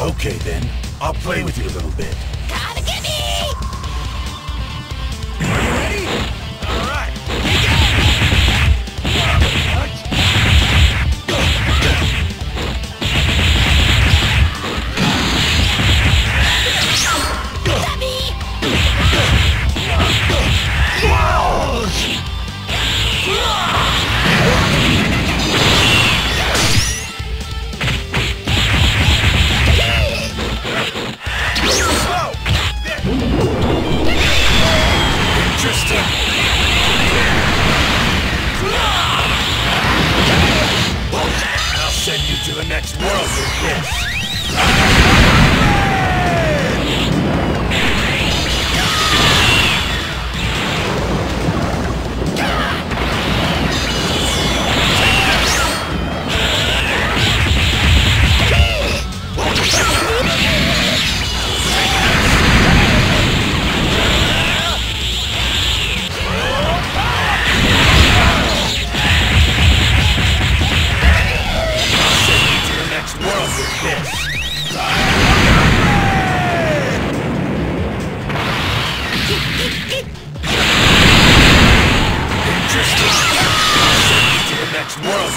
Okay then, I'll play with you a little bit.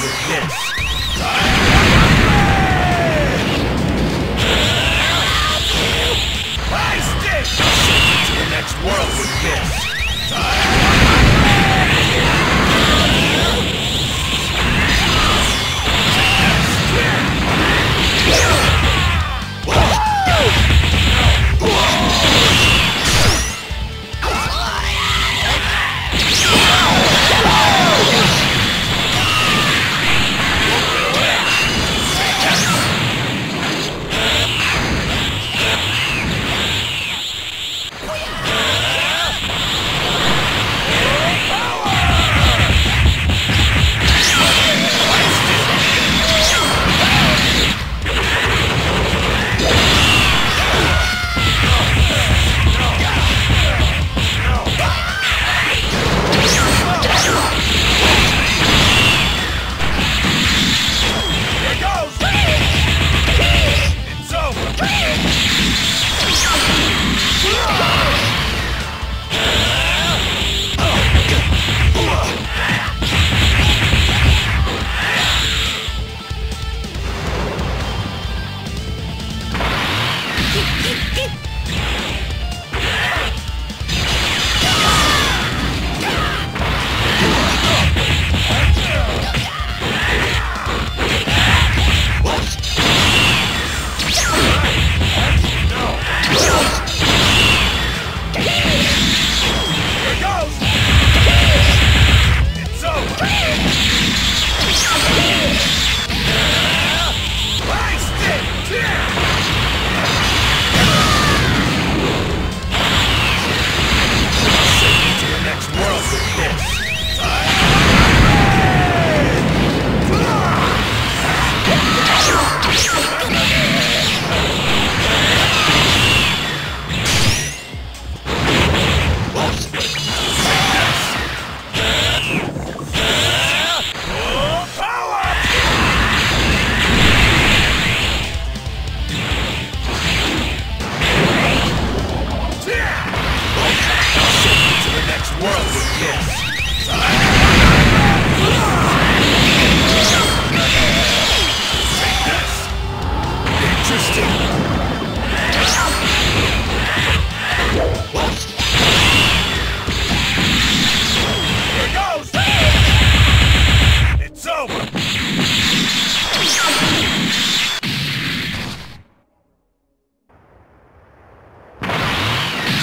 with this.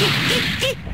Interesting.